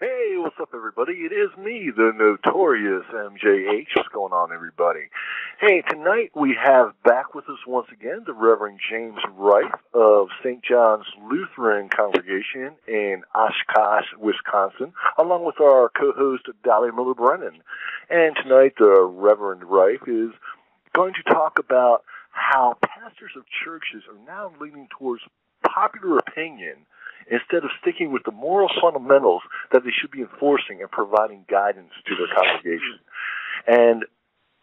Hey, what's up, everybody? It is me, the notorious MJH. What's going on, everybody? Hey, tonight we have back with us once again the Reverend James Reiff of St. John's Lutheran Congregation in Oshkosh, Wisconsin, along with our co-host Dolly Miller Brennan. And tonight, the Reverend Reiff is going to talk about how pastors of churches are now leaning towards popular opinion instead of sticking with the moral fundamentals that they should be enforcing and providing guidance to their congregation. And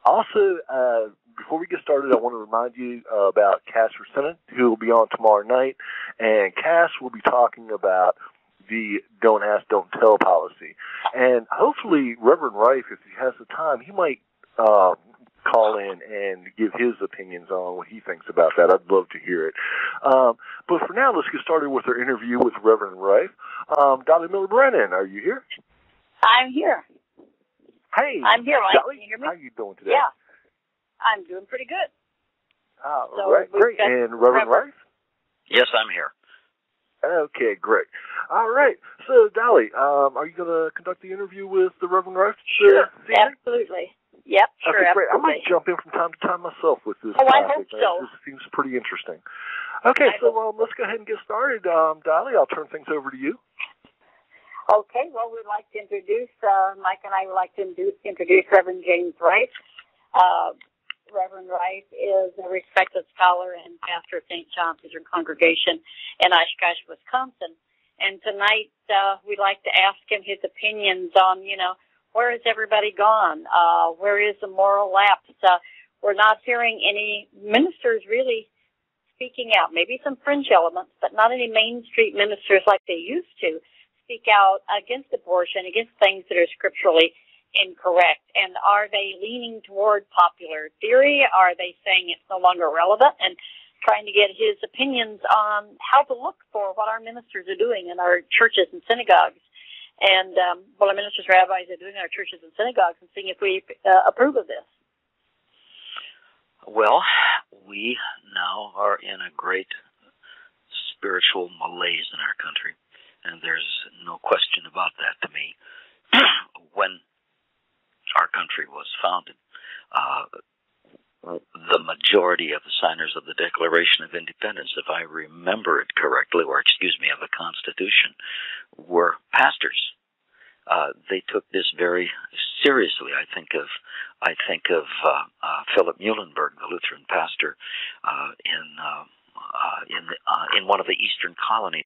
also, uh, before we get started, I want to remind you about Cass Senate, who will be on tomorrow night. And Cass will be talking about the don't ask, don't tell policy. And hopefully, Reverend Reiff, if he has the time, he might uh, call in and give his opinions on what he thinks about that. I'd love to hear it. Um, but for now, let's get started with our interview with Reverend Reiff. Um, Dolly Miller Brennan, are you here? I'm here. Hey, I'm here, Mike. Dolly, Can you hear me? how you doing today? Yeah, I'm doing pretty good. All So right, great. And Reverend Reverend- Reiff? Yes, I'm here. Okay, great. All right. So, Dolly, um, are you going to conduct the interview with the Reverend Reiff? Sure, this absolutely. Yep, sure, Okay, great. I might jump in from time to time myself with this Oh, I hope so. This seems pretty interesting. Okay, I so um, let's go ahead and get started. Um, Dolly, I'll turn things over to you. Okay, well, we'd like to introduce, uh, Mike and I would like to introduce, introduce Reverend James Reiff. Uh, Reverend Reiff is a respected scholar and pastor of St. John's Lutheran Congregation in Oshkosh, Wisconsin. And tonight, uh, we'd like to ask him his opinions on, you know, where has everybody gone? Uh, where is the moral lapse? Uh, we're not hearing any ministers really speaking out. Maybe some fringe elements, but not any main street ministers like they used to speak out against abortion, against things that are scripturally incorrect. And are they leaning toward popular theory? Are they saying it's no longer relevant? And trying to get his opinions on how to look for what our ministers are doing in our churches and synagogues. And um, what our ministers, rabbis are doing in our churches and synagogues, and seeing if we uh, approve of this. Well, we now are in a great spiritual malaise in our country, and there's no question about that to me. when our country was founded, uh, the majority of the signers of the Declaration of Independence, if I remember it correctly, or excuse me, of the Constitution, were pastors. Uh, they took this very seriously. I think of, I think of uh, uh, Philip Muhlenberg, the Lutheran pastor uh, in uh, uh, in uh, in one of the eastern colonies,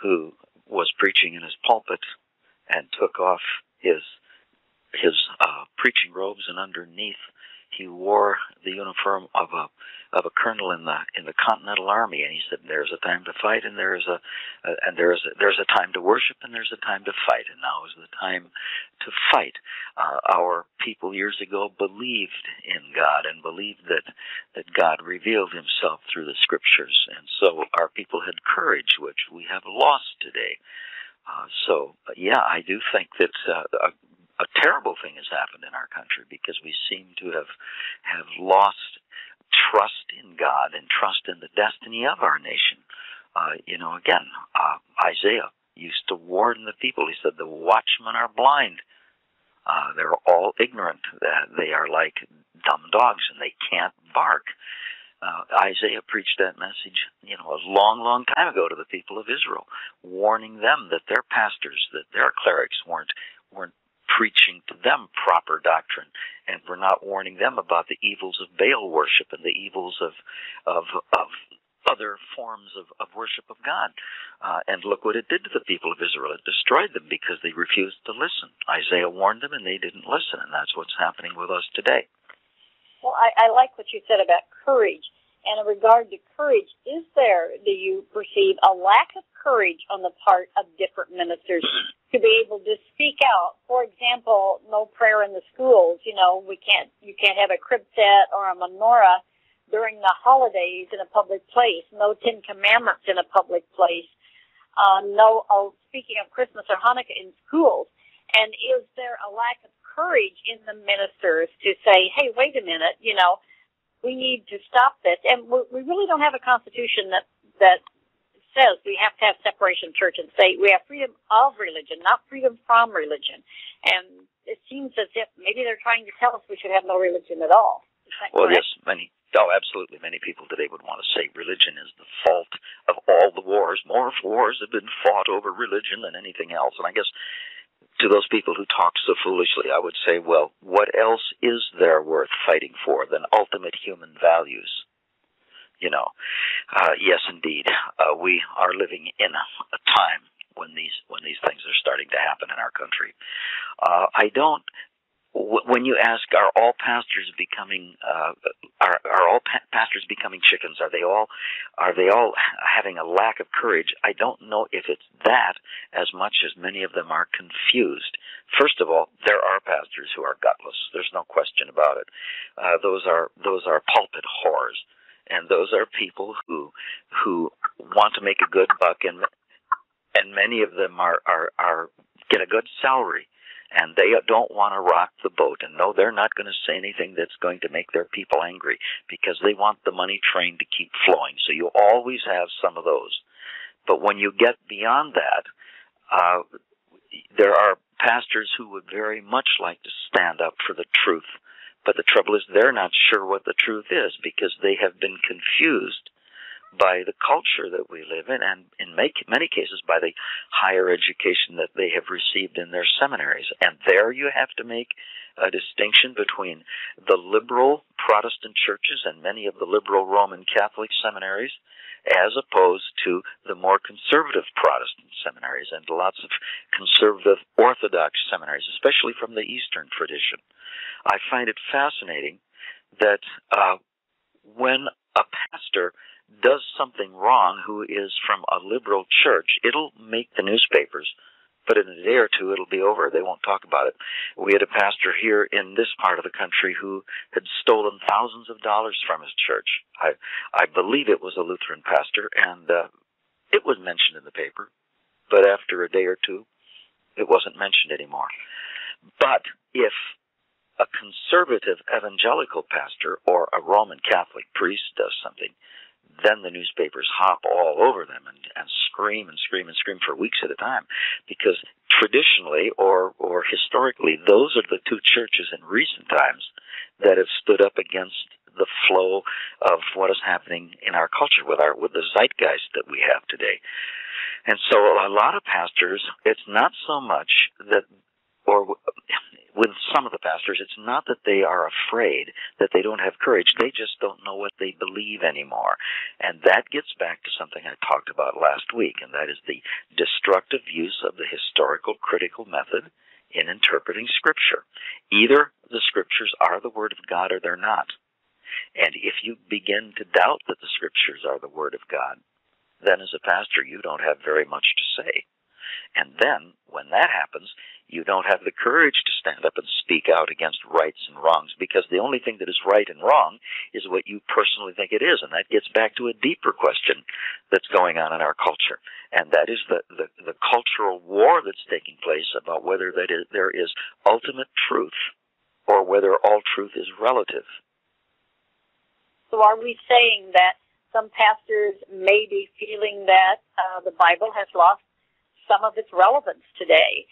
who was preaching in his pulpit and took off his his uh, preaching robes, and underneath he wore the uniform of a of a colonel in the in the Continental Army, and he said, "There's a time to fight, and there is a uh, and there is a, there's a time to worship, and there's a time to fight, and now is the time to fight." Uh, our people years ago believed in God and believed that that God revealed Himself through the Scriptures, and so our people had courage, which we have lost today. Uh, so, yeah, I do think that uh, a, terrible thing has happened in our country because we seem to have have lost trust in God and trust in the destiny of our nation. Uh, you know, again, uh, Isaiah used to warn the people. He said, "The watchmen are blind; uh, they're all ignorant. They are like dumb dogs, and they can't bark." Uh, Isaiah preached that message, you know, a long, long time ago to the people of Israel, warning them that their pastors, that their clerics weren't weren't preaching to them proper doctrine and we're not warning them about the evils of Baal worship and the evils of of of other forms of, of worship of God. Uh, and look what it did to the people of Israel. It destroyed them because they refused to listen. Isaiah warned them and they didn't listen, and that's what's happening with us today. Well, I, I like what you said about courage. And in regard to courage, is there, do you perceive a lack of courage on the part of different ministers to be able to speak out? For example, no prayer in the schools. You know, we can't, you can't have a crib set or a menorah during the holidays in a public place. No Ten Commandments in a public place. Uh, no, oh, speaking of Christmas or Hanukkah in schools. And is there a lack of courage in the ministers to say, hey, wait a minute, you know, we need to stop this. And we really don't have a constitution that, that says we have to have separation of church and state. We have freedom of religion, not freedom from religion. And it seems as if maybe they're trying to tell us we should have no religion at all. Well, yes, many. Oh, absolutely. Many people today would want to say religion is the fault of all the wars. More wars have been fought over religion than anything else. And I guess to those people who talk so foolishly, I would say, well, what else is there worth fighting for than ultimate human values? you know, uh, yes, indeed, uh, we are living in a, a time when these when these things are starting to happen in our country. Uh, I don't. When you ask, are all pastors becoming uh, are are all pa- pastors becoming chickens? Are they all are they all having a lack of courage? I don't know if it's that as much as many of them are confused. First of all, there are pastors who are gutless. There's no question about it. Uh, those are those are pulpit whores and those are people who who want to make a good buck and and many of them are are are get a good salary and they don't want to rock the boat. And no they're not going to say anything that's going to make their people angry because they want the money train to keep flowing. So you always have some of those. But when you get beyond that uh there are pastors who would very much like to stand up for the truth. But the trouble is they're not sure what the truth is because they have been confused by the culture that we live in and in many cases by the higher education that they have received in their seminaries. And there you have to make a distinction between the liberal Protestant churches and many of the liberal Roman Catholic seminaries as opposed to the more conservative Protestant seminaries and lots of conservative Orthodox seminaries, especially from the Eastern tradition. I find it fascinating that uh, when a pastor does something wrong who is from a liberal church, it'll make the newspapers. But in a day or two, it'll be over. They won't talk about it. We had a pastor here in this part of the country who had stolen thousands of dollars from his church. I, I believe it was a Lutheran pastor, and uh, it was mentioned in the paper. But after a day or two, it wasn't mentioned anymore. But if a conservative evangelical pastor or a Roman Catholic priest does something, then the newspapers hop all over them and, and scream and scream and scream for weeks at a time because traditionally or or historically those are the two churches in recent times that have stood up against the flow of what is happening in our culture with our with the zeitgeist that we have today. And so a lot of pastors, it's not so much that or with some of the pastors, it's not that they are afraid, that they don't have courage. They just don't know what they believe anymore. And that gets back to something I talked about last week, and that is the destructive use of the historical critical method in interpreting Scripture. Either the Scriptures are the Word of God or they're not. And if you begin to doubt that the Scriptures are the Word of God, then as a pastor, you don't have very much to say. And then, when that happens, you don't have the courage to stand up and speak out against rights and wrongs because the only thing that is right and wrong is what you personally think it is. And that gets back to a deeper question that's going on in our culture. And that is the, the, the cultural war that's taking place about whether that is, there is ultimate truth or whether all truth is relative. So are we saying that some pastors may be feeling that uh, the Bible has lost some of its relevance today?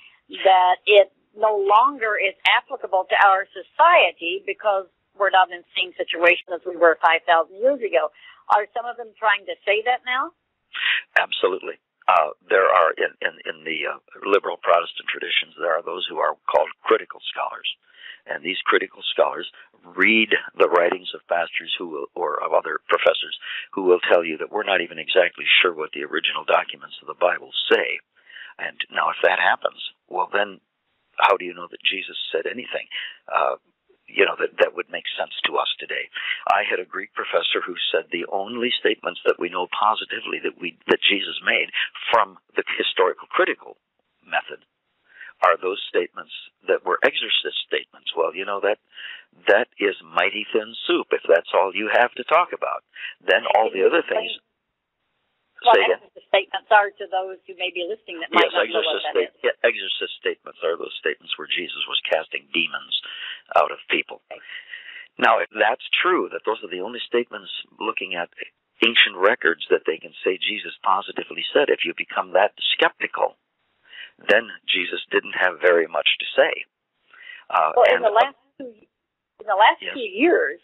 that it no longer is applicable to our society because we're not in the same situation as we were 5,000 years ago. Are some of them trying to say that now? Absolutely. Uh, there are in in, in the uh, liberal Protestant traditions there are those who are called critical scholars, and these critical scholars read the writings of pastors who will, or of other professors who will tell you that we're not even exactly sure what the original documents of the Bible say. And now, if that happens, well, then how do you know that Jesus said anything? Uh, you know that that would make sense to us today. I had a Greek professor who said the only statements that we know positively that we that Jesus made from the historical critical method are those statements that were exorcist statements. Well, you know that that is mighty thin soup if that's all you have to talk about. Then all the other things what exorcist statements are to those who may be listening that might yes, not know what that state, is. Yeah, exorcist statements are those statements where Jesus was casting demons out of people. Okay. Now, if that's true, that those are the only statements looking at ancient records that they can say Jesus positively said, if you become that skeptical, then Jesus didn't have very much to say. Uh, well, in the last two, in the last yes. two years,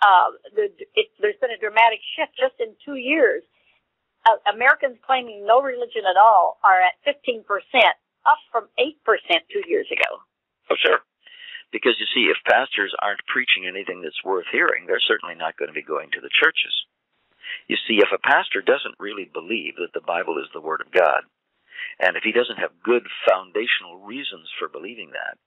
uh, the, it, there's been a dramatic shift just in two years. Uh, Americans claiming no religion at all are at 15%, up from 8% two years ago. Oh, sure. Because you see, if pastors aren't preaching anything that's worth hearing, they're certainly not going to be going to the churches. You see, if a pastor doesn't really believe that the Bible is the Word of God, and if he doesn't have good foundational reasons for believing that,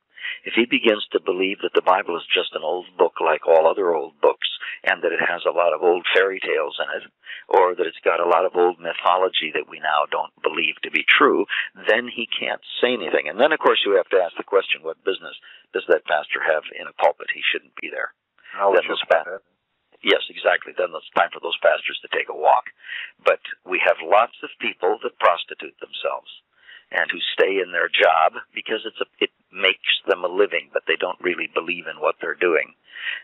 if he begins to believe that the Bible is just an old book like all other old books, and that it has a lot of old fairy tales in it, or that it's got a lot of old mythology that we now don't believe to be true, then he can't say anything. And then, of course, you have to ask the question, what business does that pastor have in a pulpit? He shouldn't be there. How then those pa- Yes, exactly. Then it's time for those pastors to take a walk. But we have lots of people that prostitute themselves and who stay in their job because it's a, it makes them a living, but they don't really believe in what they're doing.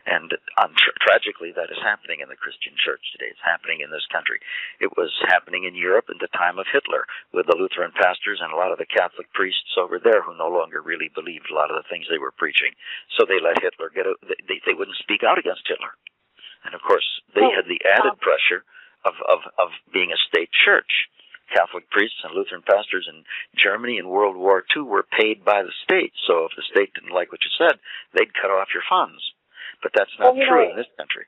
And um, tra- tragically, that is happening in the Christian church today. It's happening in this country. It was happening in Europe in the time of Hitler with the Lutheran pastors and a lot of the Catholic priests over there who no longer really believed a lot of the things they were preaching. So they let Hitler get. A, they, they wouldn't speak out against Hitler. And of course, they had the added pressure of, of, of being a state church Catholic priests and Lutheran pastors in Germany in World War II were paid by the state. So if the state didn't like what you said, they'd cut off your funds. But that's not well, true know, in this country.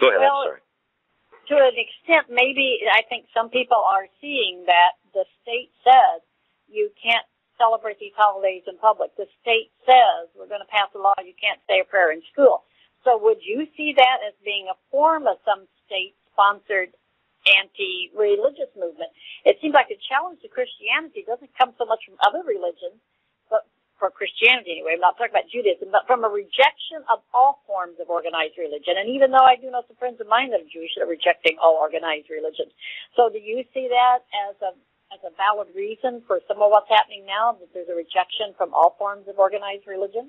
Go ahead. Well, I'm sorry. To an extent, maybe I think some people are seeing that the state says you can't celebrate these holidays in public. The state says we're going to pass a law you can't say a prayer in school. So would you see that as being a form of some state sponsored anti-religious movement. It seems like the challenge to Christianity doesn't come so much from other religions, but for Christianity anyway, I'm not talking about Judaism, but from a rejection of all forms of organized religion. And even though I do know some friends of mine that are Jewish that are rejecting all organized religions. So do you see that as a as a valid reason for some of what's happening now, that there's a rejection from all forms of organized religion?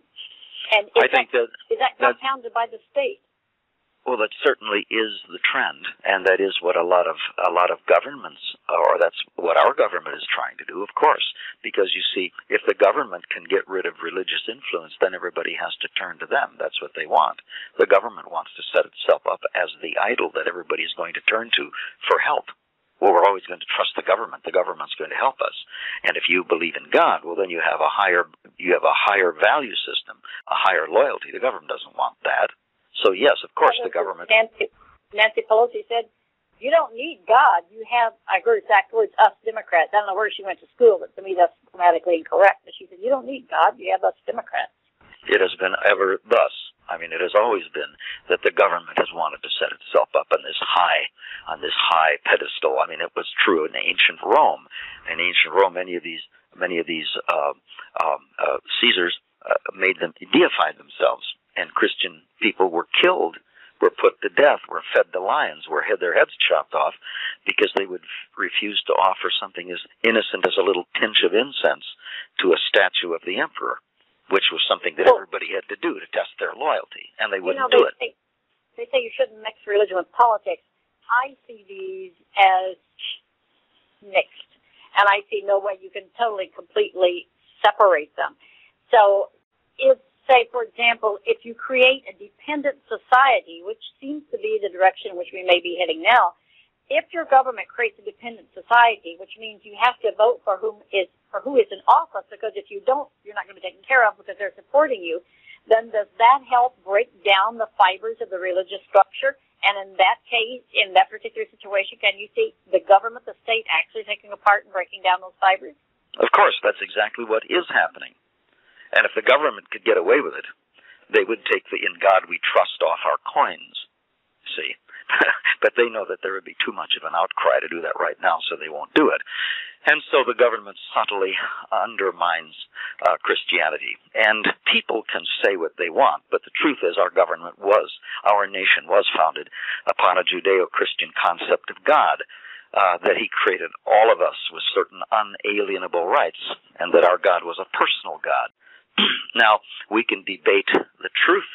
And is I think that, that is that compounded by the state? Well, that certainly is the trend, and that is what a lot of a lot of governments, or that's what our government is trying to do, of course. Because you see, if the government can get rid of religious influence, then everybody has to turn to them. That's what they want. The government wants to set itself up as the idol that everybody is going to turn to for help. Well, we're always going to trust the government. The government's going to help us. And if you believe in God, well, then you have a higher you have a higher value system, a higher loyalty. The government doesn't want that. So yes, of course, the government. Nancy, Nancy Pelosi said, "You don't need God. You have." I heard exact words, "Us Democrats." I don't know where she went to school, but to me that's grammatically incorrect. But she said, "You don't need God. You have us Democrats." It has been ever thus. I mean, it has always been that the government has wanted to set itself up on this high, on this high pedestal. I mean, it was true in ancient Rome. In ancient Rome, many of these, many of these uh, um, uh, Caesars uh, made them deified themselves and Christian people were killed, were put to death, were fed to lions, were had their heads chopped off because they would refuse to offer something as innocent as a little pinch of incense to a statue of the emperor, which was something that well, everybody had to do to test their loyalty, and they wouldn't you know, do they, it. They, they say you shouldn't mix religion with politics. I see these as mixed, and I see no way you can totally, completely separate them. So it's say, for example, if you create a dependent society, which seems to be the direction which we may be heading now, if your government creates a dependent society, which means you have to vote for whom is for who is in office, because if you don't, you're not going to be taken care of because they're supporting you. Then does that help break down the fibers of the religious structure? And in that case, in that particular situation, can you see the government, the state, actually taking apart and breaking down those fibers? Of course, that's exactly what is happening. And if the government could get away with it, they would take the "In God We Trust" off our coins. See, but they know that there would be too much of an outcry to do that right now, so they won't do it. And so the government subtly undermines uh, Christianity. And people can say what they want, but the truth is our government was, our nation was founded upon a Judeo-Christian concept of God. Uh, that he created all of us with certain unalienable rights, and that our God was a personal God now, we can debate the truth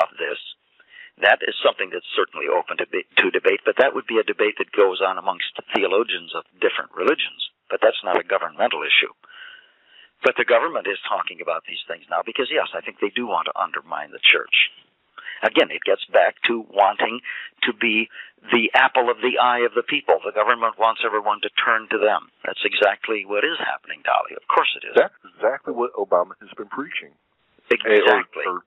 of this, That is something that's certainly open to, be, to debate, but that would be a debate that goes on amongst theologians of different religions. But that's not a governmental issue. But the government is talking about these things now because, yes, I think they do want to undermine the church. Again, it gets back to wanting to be the apple of the eye of the people. The government wants everyone to turn to them. That's exactly what is happening, Dolly. Of course it is. That's exactly what Obama has been preaching. Exactly. Or, or,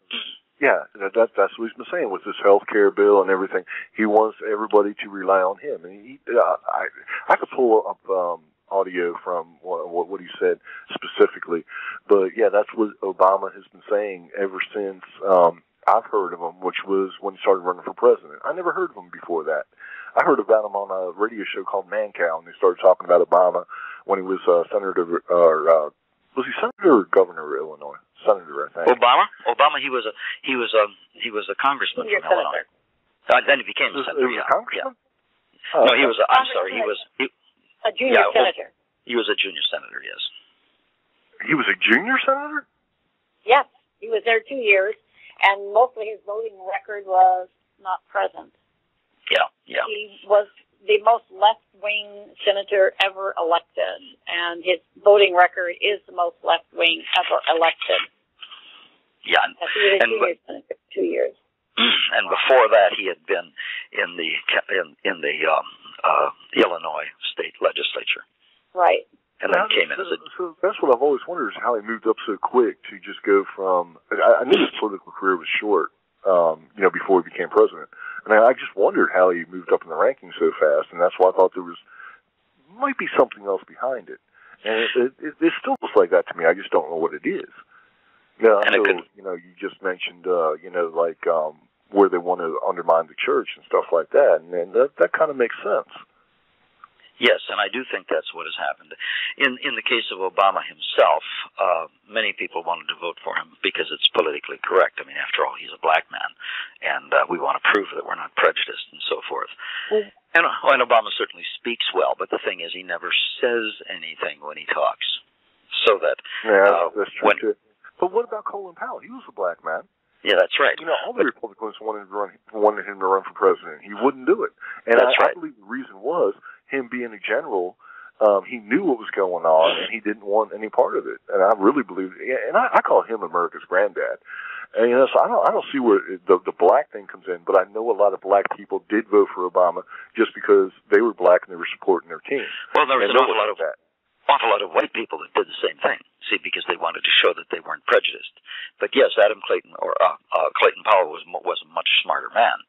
yeah, that, that's what he's been saying with this health care bill and everything. He wants everybody to rely on him. And he, uh, I, I could pull up um, audio from what, what he said specifically, but yeah, that's what Obama has been saying ever since um, I've heard of him, which was when he started running for president. I never heard of him before that. I heard about him on a radio show called Mancow, and they started talking about Obama when he was uh, senator, or uh, was he senator or governor of Illinois? Senator, I think. Obama. Obama. He was a he was a he was a congressman Senior from Illinois. Uh, then he became a Was- senator. was Yeah. a congressman? yeah. Oh, no, he was. A, I'm sorry. He was. He, A junior Yeah, senator. he was a junior senator. Yes. He was a junior senator. Yes, he was there two years, and mostly his voting record was not present. Yeah. Yeah. He was the most left-wing senator ever elected, and his voting record is the most left-wing ever elected. Yeah. And, He was a And senator two years. and before that, he had been in the in in the um, uh, Illinois state legislature, Right. And then came in as a so that's what I've always wondered is how he moved up so quick to just go from. I, I knew his political career was short, um, you know, before he became president, and I, I just wondered how he moved up in the rankings so fast, and that's why I thought there was might be something else behind it, and it, it, it, it still looks like that to me. I just don't know what it is. Yeah, And so could- you know, you just mentioned, uh, you know, like um, where they want to undermine the church and stuff like that, and, and that that kind of makes sense. Yes, and I do think that's what has happened. In in the case of Obama himself, uh, many people wanted to vote for him because it's politically correct. I mean, after all, he's a black man, and uh, we want to prove that we're not prejudiced and so forth. Mm. And, uh, and Obama certainly speaks well, but the thing is, he never says anything when he talks. So that, Yeah, Uh, that's true when- too. But what about Colin Powell? He was a black man. yeah, that's right. You know, all the Republicans wanted to run, wanted him to run for president. He wouldn't do it, and That's I, right. I believe the reason was him being a general. Um, he knew what was going on, and he didn't want any part of it. And I really believe, and I, I call him America's granddad. And you know, so I don't, I don't see where the the black thing comes in. But I know a lot of black people did vote for Obama just because they were black and they were supporting their team. Well, there was And an awful lot of that. Awful lot of white people that did the same thing. See, because they wanted to show that they weren't prejudiced. But yes, Adam Clayton or uh, uh, Clayton Powell was was a much smarter man,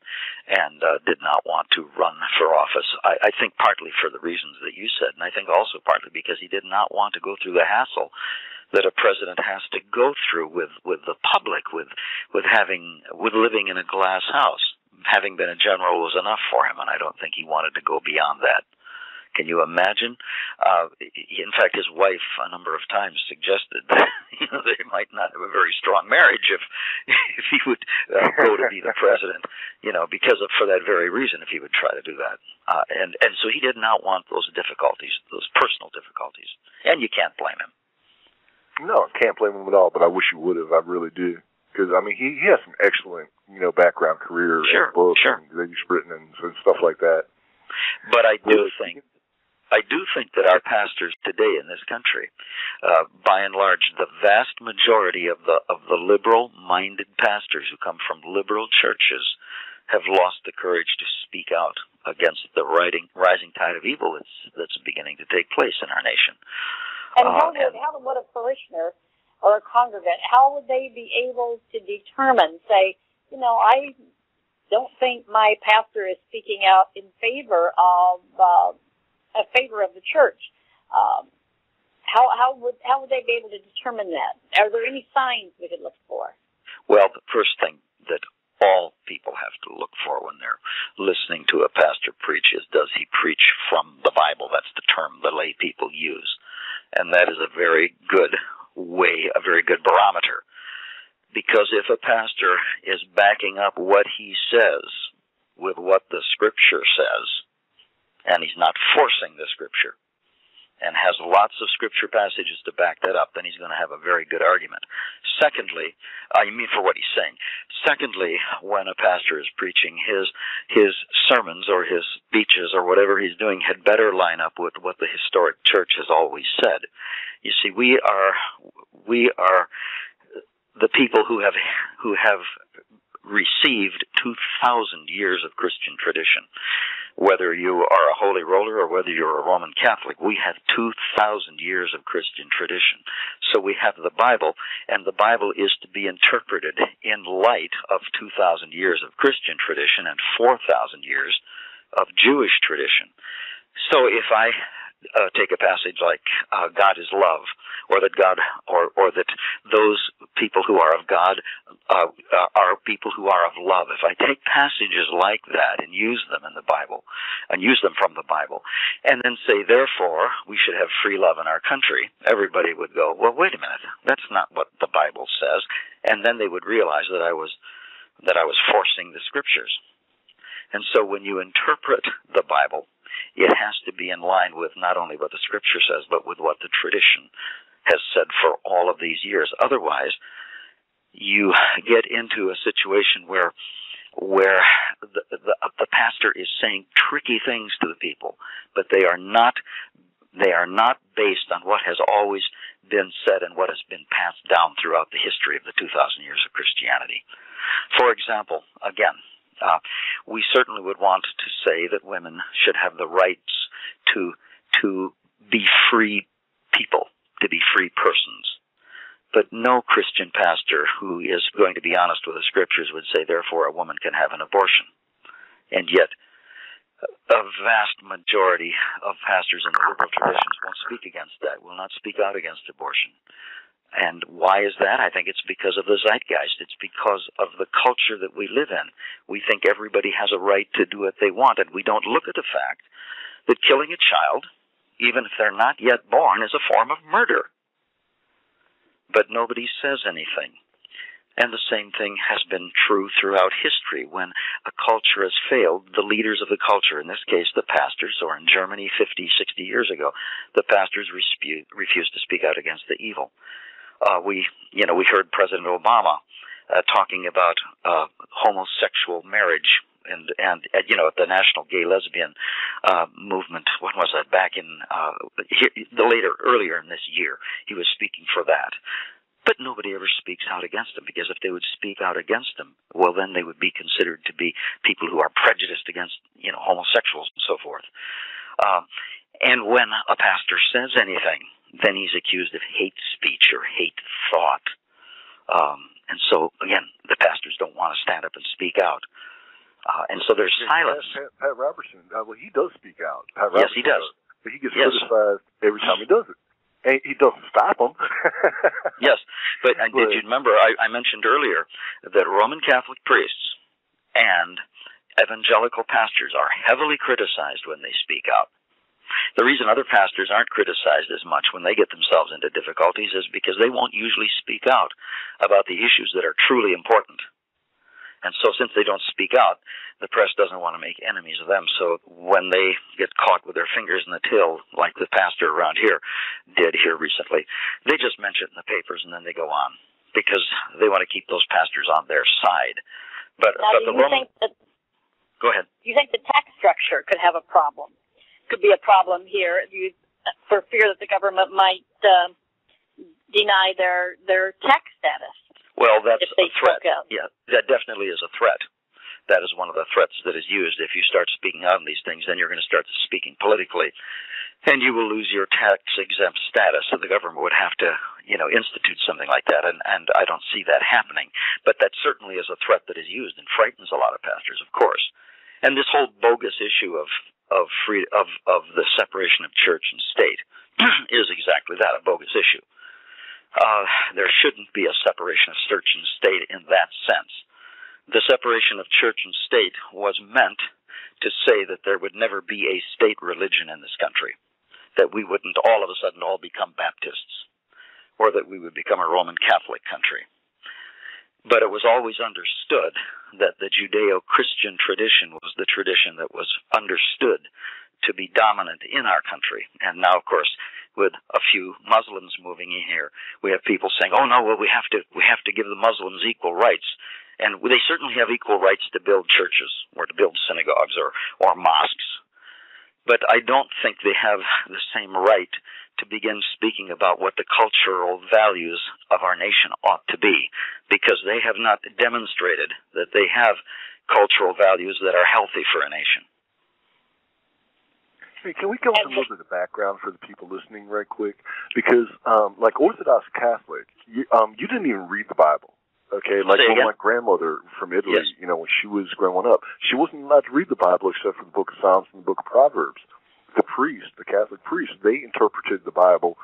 and uh, did not want to run for office. I, I think partly for the reasons that you said, and I think also partly because he did not want to go through the hassle that a president has to go through with with the public, with with having with living in a glass house. Having been a general was enough for him, and I don't think he wanted to go beyond that. Can you imagine? Uh, in fact, his wife a number of times suggested that you know they might not have a very strong marriage if if he would uh, go to be the president. You know, because of for that very reason, if he would try to do that, uh, and and so he did not want those difficulties, those personal difficulties, and you can't blame him. No, I can't blame him at all. But I wish he would have. I really do. Because I mean, he, he has some excellent, you know, background career Sure, and books sure. and that he's written and, and stuff like that. But I do think I do think that our pastors today in this country, uh, by and large, the vast majority of the of the liberal-minded pastors who come from liberal churches have lost the courage to speak out against the rising rising tide of evil that's that's beginning to take place in our nation. And Uh, how would and- how would a parishioner or a congregant how would they be able to determine, say, you know, I don't think my pastor is speaking out in favor of uh, a favor of the church. Um, how how would how would they be able to determine that? Are there any signs we could look for? Well, the first thing that all people have to look for when they're listening to a pastor preach is does he preach from the Bible? That's the term the lay people use. And that is a very good way, a very good barometer. Because if a pastor is backing up what he says with what the scripture says, and he's not forcing the scripture, and has lots of scripture passages to back that up, then he's going to have a very good argument. Secondly, uh, I mean for what he's saying. Secondly, when a pastor is preaching, his his sermons or his speeches or whatever he's doing had better line up with what the historic church has always said. You see, we are we are the people who have who have received 2,000 years of Christian tradition whether you are a holy roller or whether you're a Roman Catholic, we have 2,000 years of Christian tradition. So we have the Bible, and the Bible is to be interpreted in light of 2,000 years of Christian tradition and 4,000 years of Jewish tradition. So if I uh, take a passage like uh, God is love, or that God, or or that those people who are of God uh, are people who are of love. If I take passages like that and use them in the Bible, and use them from the Bible, and then say, therefore, we should have free love in our country, everybody would go, well, wait a minute, that's not what the Bible says, and then they would realize that I was that I was forcing the scriptures. And so when you interpret the Bible it has to be in line with not only what the scripture says, but with what the tradition has said for all of these years. Otherwise, you get into a situation where where the, the, the pastor is saying tricky things to the people, but they are not they are not based on what has always been said and what has been passed down throughout the history of the 2,000 years of Christianity. For example, again, uh, we certainly would want to say that women should have the rights to to be free people, to be free persons. But no Christian pastor who is going to be honest with the scriptures would say, therefore, a woman can have an abortion. And yet, a vast majority of pastors in the liberal traditions won't speak against that, will not speak out against abortion. And why is that? I think it's because of the zeitgeist. It's because of the culture that we live in. We think everybody has a right to do what they want, and we don't look at the fact that killing a child, even if they're not yet born, is a form of murder. But nobody says anything. And the same thing has been true throughout history. When a culture has failed, the leaders of the culture, in this case the pastors, or in Germany 50, 60 years ago, the pastors refused to speak out against the evil uh, we, you know, we heard President Obama uh, talking about uh, homosexual marriage and and uh, you know at the national gay lesbian uh, movement. When was that? Back in uh, the later earlier in this year, he was speaking for that. But nobody ever speaks out against them because if they would speak out against them, well, then they would be considered to be people who are prejudiced against you know homosexuals and so forth. Um, and when a pastor says anything then he's accused of hate speech or hate thought. Um, and so, again, the pastors don't want to stand up and speak out. Uh, and so there's yeah, silence. Pat, Pat, Pat Robertson, uh, well, he does speak out. Pat yes, he does. But he gets yes. criticized every time he does it. And he doesn't stop him. yes, but, uh, did you remember I, I mentioned earlier that Roman Catholic priests and evangelical pastors are heavily criticized when they speak out. The reason other pastors aren't criticized as much when they get themselves into difficulties is because they won't usually speak out about the issues that are truly important. And so since they don't speak out, the press doesn't want to make enemies of them. So when they get caught with their fingers in the till, like the pastor around here did here recently, they just mention it in the papers and then they go on because they want to keep those pastors on their side. But, now, but do the you Roman, think that, go ahead. Do you think the tax structure could have a problem? Could be a problem here you, for fear that the government might uh, deny their their tax status. Well, that's a threat. Yeah, that definitely is a threat. That is one of the threats that is used. If you start speaking out on these things, then you're going to start speaking politically, and you will lose your tax exempt status. So the government would have to, you know, institute something like that, and and I don't see that happening. But that certainly is a threat that is used and frightens a lot of pastors, of course. And this whole bogus issue of of free of of the separation of church and state is exactly that a bogus issue. Uh, there shouldn't be a separation of church and state in that sense. The separation of church and state was meant to say that there would never be a state religion in this country, that we wouldn't all of a sudden all become Baptists, or that we would become a Roman Catholic country. But it was always understood that the Judeo Christian tradition was the tradition that was understood to be dominant in our country. And now, of course, with a few Muslims moving in here, we have people saying, "Oh no, well we have to we have to give the Muslims equal rights." And they certainly have equal rights to build churches or to build synagogues or or mosques. But I don't think they have the same right to begin speaking about what the cultural values of our nation ought to be because they have not demonstrated that they have cultural values that are healthy for a nation. Hey, can we go into a little bit of background for the people listening, right quick? Because, um, like Orthodox Catholic, you, um, you didn't even read the Bible. Okay, like when my grandmother from Italy, yes. you know, when she was growing up, she wasn't allowed to read the Bible except for the Book of Psalms and the Book of Proverbs. The priest, the Catholic priest, they interpreted the Bible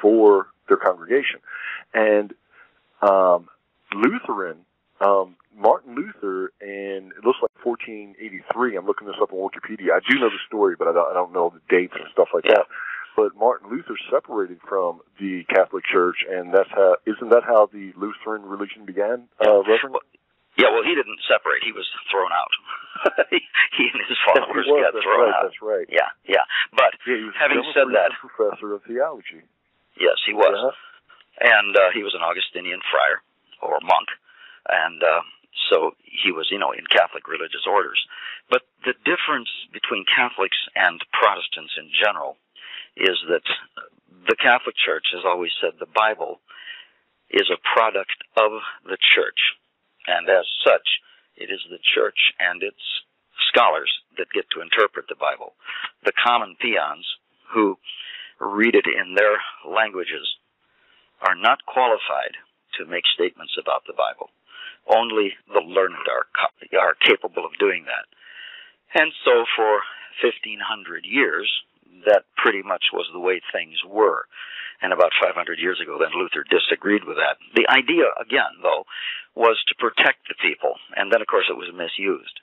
for their congregation, and um, Lutheran um, Martin Luther and it looks like 1483. I'm looking this up on Wikipedia. I do know the story, but I don't, I don't know the dates and stuff like yeah. that. But Martin Luther separated from the Catholic Church, and that's how isn't that how the Lutheran religion began, uh, Reverend? Well, yeah, well, he didn't separate. He was thrown out. he and his followers yes, got that's thrown right, out. That's right. Yeah, yeah. But yeah, he was having a said that, professor of theology. Yes, he was, Yeah. and uh, he was an Augustinian friar or monk, and uh, so he was, you know, in Catholic religious orders. But the difference between Catholics and Protestants in general is that the Catholic Church has always said the Bible is a product of the church, and as such, it is the church and its scholars that get to interpret the Bible. The common peons who read it in their languages are not qualified to make statements about the Bible. Only the learned are are capable of doing that. And so for 1500 years, that pretty much was the way things were. And about 500 years ago, then Luther disagreed with that. The idea, again, though, was to protect the people. And then, of course, it was misused.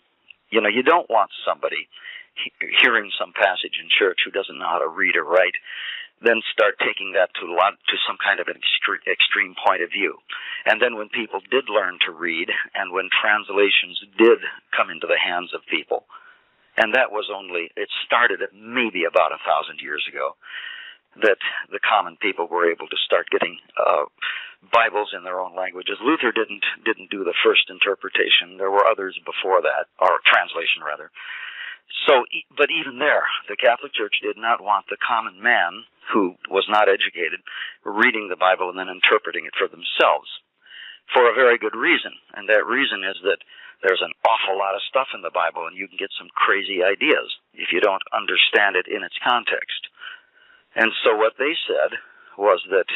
You know, you don't want somebody he- hearing some passage in church who doesn't know how to read or write, then start taking that to lot, to some kind of an extre- extreme point of view. And then when people did learn to read, and when translations did come into the hands of people, and that was only it started maybe about a thousand years ago that the common people were able to start getting uh, Bibles in their own languages. Luther didn't didn't do the first interpretation. There were others before that, or translation rather. So, but even there, the Catholic Church did not want the common man who was not educated reading the Bible and then interpreting it for themselves for a very good reason. And that reason is that there's an awful lot of stuff in the Bible and you can get some crazy ideas if you don't understand it in its context. And so what they said was that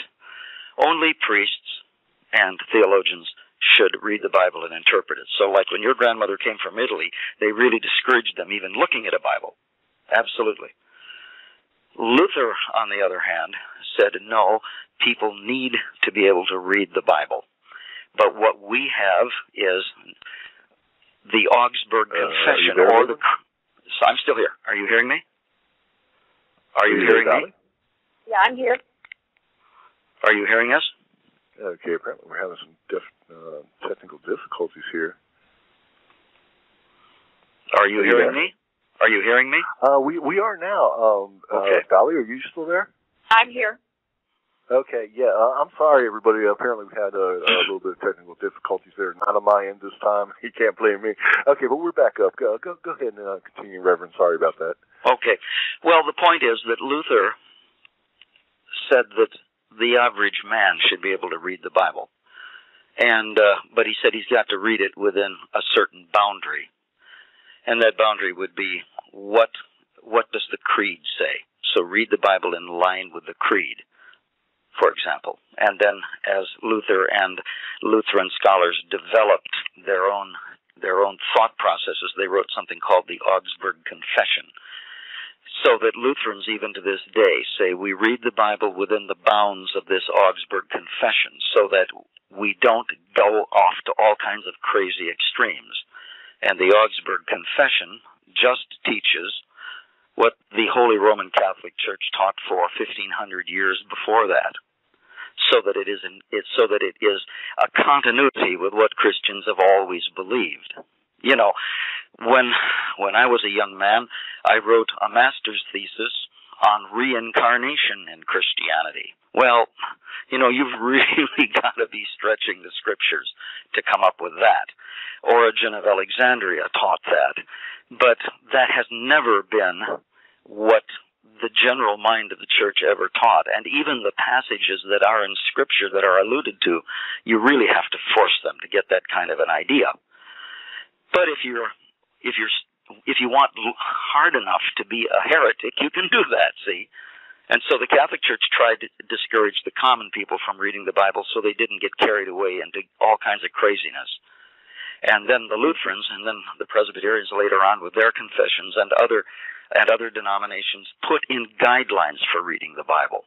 only priests and theologians should read the Bible and interpret it. So like when your grandmother came from Italy, they really discouraged them even looking at a Bible. Absolutely. Luther, on the other hand, said no, people need to be able to read the Bible. But what we have is the Augsburg Uh, Confession, there, or the. So I'm still here. Are you hearing me? Are you you hearing me? Yeah, I'm here. Are you hearing us? Okay, apparently we're having some diff- uh, technical difficulties here. Are you Are hearing there? me? Are you hearing me? Uh, we we are now. Um, Okay. uh, Dolly, are you still there? I'm here. Okay, yeah. Uh, I'm sorry, everybody. Apparently, we had a, a little bit of technical difficulties there. Not on my end this time. He can't blame me. Okay, but we're back up. Go go, go ahead and uh, continue, Reverend. Sorry about that. Okay. Well, the point is that Luther said that the average man should be able to read the Bible. And uh, but he said he's got to read it within a certain boundary. And that boundary would be what what does the creed say? So read the Bible in line with the creed, for example. And then as Luther and Lutheran scholars developed their own their own thought processes, they wrote something called the Augsburg Confession so that Lutherans, even to this day, say we read the Bible within the bounds of this Augsburg Confession so that we don't go off to all kinds of crazy extremes. And the Augsburg Confession just teaches what the Holy Roman Catholic Church taught for 1500 years before that. So that it is in, it's so that it is a continuity with what Christians have always believed. You know, when when I was a young man, I wrote a master's thesis on reincarnation in Christianity. Well, you know, you've really got to be stretching the scriptures to come up with that. Origen of Alexandria taught that. But that has never been what the general mind of the church ever taught. And even the passages that are in scripture that are alluded to, you really have to force them to get that kind of an idea. But if you're, if you're, if you want hard enough to be a heretic, you can do that, see? And so the Catholic Church tried to discourage the common people from reading the Bible so they didn't get carried away into all kinds of craziness. And then the Lutherans and then the Presbyterians later on with their confessions and other and other denominations put in guidelines for reading the Bible.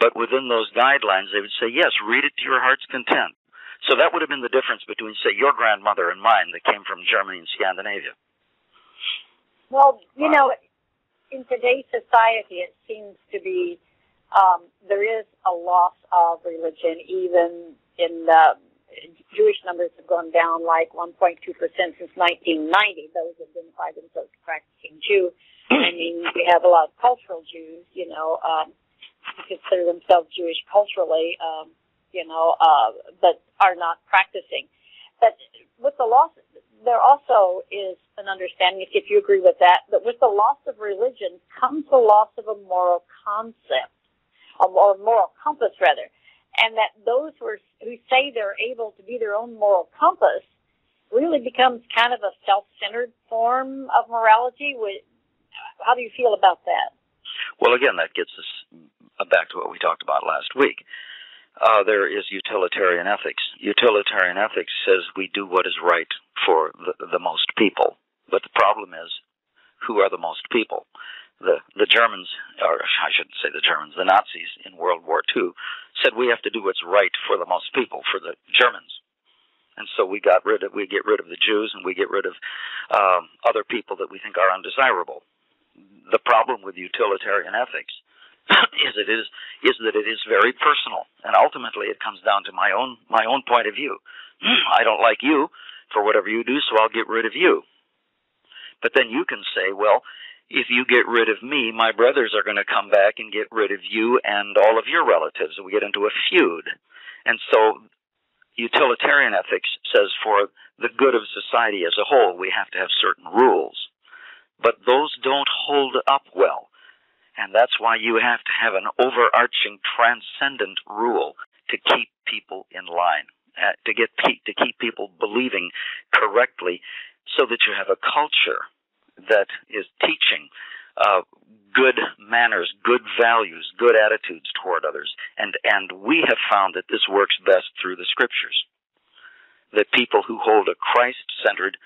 But within those guidelines they would say, yes, read it to your heart's content. So that would have been the difference between, say, your grandmother and mine that came from Germany and Scandinavia. Well, you know, in today's society, it seems to be um, there is a loss of religion. Even in the Jewish numbers have gone down like 1.2 percent since 1990. Those have been by themselves practicing Jew. I mean, we have a lot of cultural Jews, you know, um, who consider themselves Jewish culturally, um, you know, uh, but are not practicing. But with the loss, there also is an understanding, if you agree with that, that with the loss of religion comes the loss of a moral concept, or moral compass rather, and that those who, are, who say they're able to be their own moral compass really becomes kind of a self-centered form of morality. How do you feel about that? Well, again, that gets us back to what we talked about last week uh, there is utilitarian ethics. Utilitarian ethics says we do what is right for the, the most people. But the problem is, who are the most people? The the Germans, or I shouldn't say the Germans, the Nazis in World War II said we have to do what's right for the most people, for the Germans. And so we got rid of we get rid of the Jews and we get rid of um, other people that we think are undesirable. The problem with utilitarian ethics is it is is that it is very personal, and ultimately it comes down to my own my own point of view. I don't like you for whatever you do, so I'll get rid of you. But then you can say, well, if you get rid of me, my brothers are going to come back and get rid of you and all of your relatives, and we get into a feud. And so utilitarian ethics says for the good of society as a whole, we have to have certain rules. But those don't hold up well and that's why you have to have an overarching transcendent rule to keep people in line, uh, to get to keep people believing correctly, so that you have a culture that is teaching uh, good manners, good values, good attitudes toward others, and and we have found that this works best through the scriptures. That people who hold a Christ-centered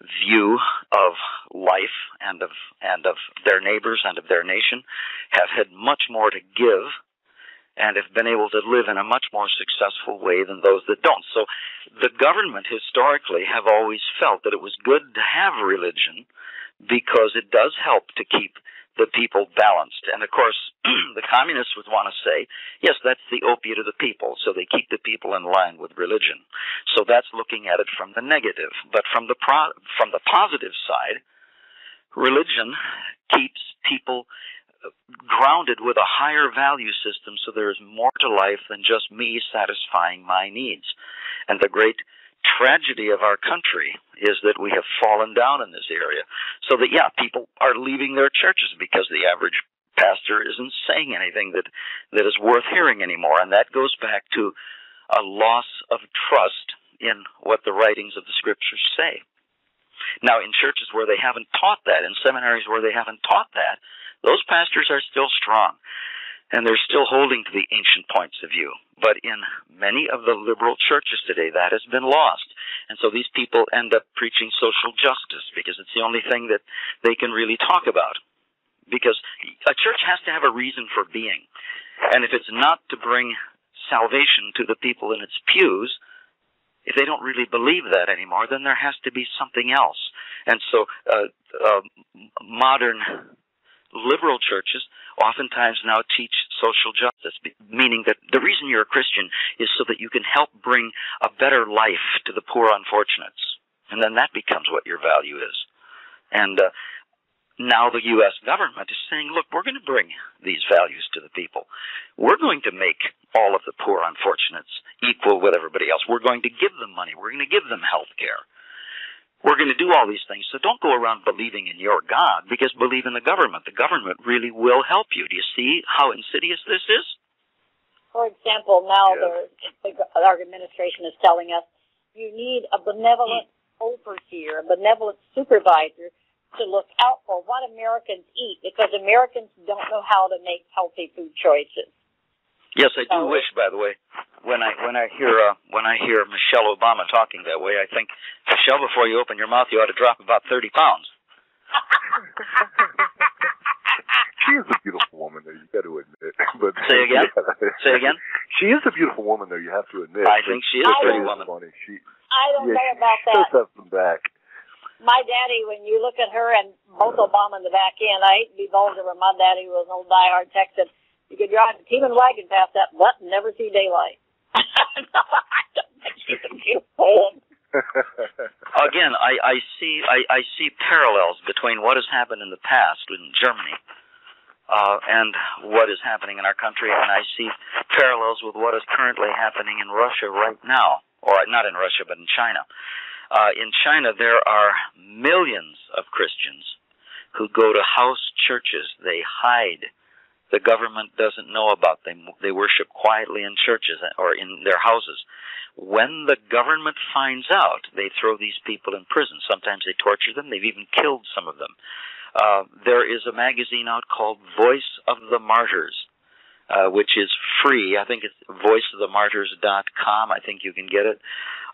view of life and of and of their neighbors and of their nation have had much more to give and have been able to live in a much more successful way than those that don't. So the government historically have always felt that it was good to have religion because it does help to keep the people balanced. And of course, the communists would want to say, yes, that's the opiate of the people, so they keep the people in line with religion. So that's looking at it from the negative. But from the pro- from the positive side, religion keeps people uh, grounded with a higher value system so there is more to life than just me satisfying my needs. And the great tragedy of our country is that we have fallen down in this area. So that, yeah, people are leaving their churches because the average pastor isn't saying anything that, that is worth hearing anymore. And that goes back to a loss of trust in what the writings of the scriptures say. Now, in churches where they haven't taught that, in seminaries where they haven't taught that, those pastors are still strong and they're still holding to the ancient points of view. But in many of the liberal churches today, that has been lost. And so these people end up preaching social justice because it's the only thing that they can really talk about. Because a church has to have a reason for being. And if it's not to bring salvation to the people in its pews, if they don't really believe that anymore, then there has to be something else. And so, uh, uh, modern liberal churches oftentimes now teach social justice, meaning that the reason you're a Christian is so that you can help bring a better life to the poor unfortunates. And then that becomes what your value is. And uh, now the U.S. government is saying, look, we're going to bring these values to the people. We're going to make all of the poor unfortunates equal with everybody else. We're going to give them money. We're going to give them health care. We're going to do all these things. So don't go around believing in your God because believe in the government. The government really will help you. Do you see how insidious this is? For example, now yes. the, our administration is telling us you need a benevolent hmm. overseer, a benevolent supervisor to look out for what Americans eat because Americans don't know how to make healthy food choices. Yes, I do so, wish, by the way, when I when I hear uh, when I hear Michelle Obama talking that way, I think Michelle, before you open your mouth, you ought to drop about thirty pounds. she is a beautiful woman, though. You got to admit. But say again. Yeah. Say again. She is a beautiful woman, though. You have to admit. I think she is a pretty woman. Funny. She. I don't yeah, know about she that. Does have some back my daddy, when you look at her and both Obama in the back end, I hate to be vulgar, but my daddy was an old diehard Texan. You could drive a team and wagon past that butt and never see daylight. Again, I, I see I, I see parallels between what has happened in the past in Germany uh, and what is happening in our country, and I see parallels with what is currently happening in Russia right now, or not in Russia, but in China. Uh, in China, there are millions of Christians who go to house churches. They hide. The government doesn't know about them. They worship quietly in churches or in their houses. When the government finds out, they throw these people in prison. Sometimes they torture them. They've even killed some of them. Uh, there is a magazine out called Voice of the Martyrs uh, which is free. I think it's voiceofthemartyrs.com. I think you can get it.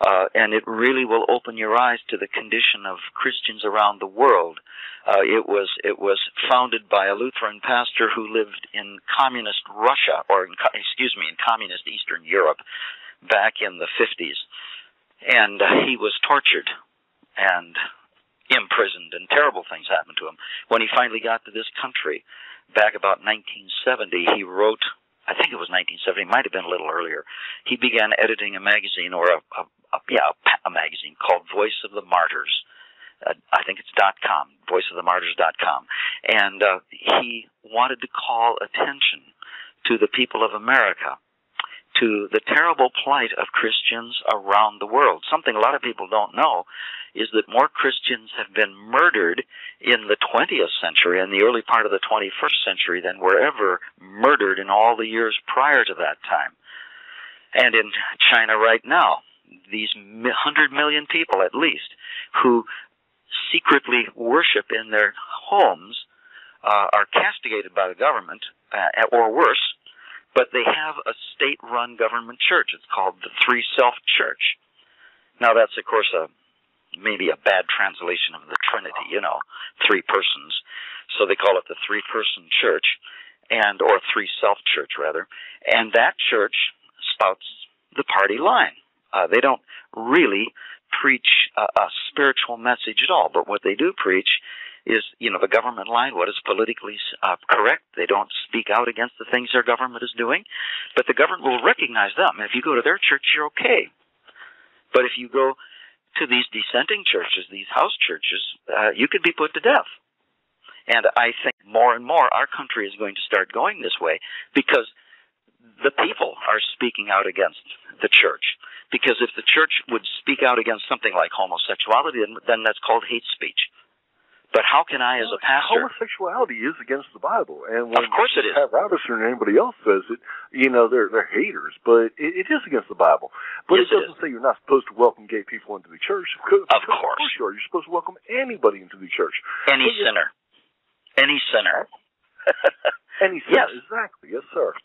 Uh, and it really will open your eyes to the condition of Christians around the world. Uh, it was it was founded by a Lutheran pastor who lived in communist Russia, or in, excuse me, in communist Eastern Europe, back in the 50s, and uh, he was tortured and imprisoned, and terrible things happened to him. When he finally got to this country, back about 1970, he wrote, I think it was 1970, might have been a little earlier. He began editing a magazine or a, a, a yeah, a magazine called Voice of the Martyrs. Uh, I think it's dot com, voiceofthemartyrs.com. And uh, he wanted to call attention to the people of America to the terrible plight of Christians around the world. Something a lot of people don't know is that more Christians have been murdered in the 20th century and the early part of the 21st century than were ever murdered in all the years prior to that time. And in China right now, these 100 million people at least who secretly worship in their homes uh, are castigated by the government, uh, or worse, but they have a state-run government church. It's called the Three Self Church. Now that's of course a maybe a bad translation of the Trinity, you know, three persons. So they call it the three person church and or three self church rather. And that church spouts the party line. Uh, they don't really preach a, a spiritual message at all, but what they do preach is, you know, the government line, what is politically uh, correct. They don't speak out against the things their government is doing, but the government will recognize them. If you go to their church, you're okay. But if you go to these dissenting churches, these house churches, uh, you could be put to death. And I think more and more our country is going to start going this way because the people are speaking out against the church. Because if the church would speak out against something like homosexuality, then, then that's called hate speech. But how can I, as a pastor, homosexuality is against the Bible, and when of course it is. Pat Robertson or anybody else says it, you know they're they're haters, but it, it is against the Bible. But yes, it doesn't it say you're not supposed to welcome gay people into the church. Because, of course, of course you are. You're supposed to welcome anybody into the church. Any so sinner, any sinner, any sinner. Yes. Exactly. Yes, sir.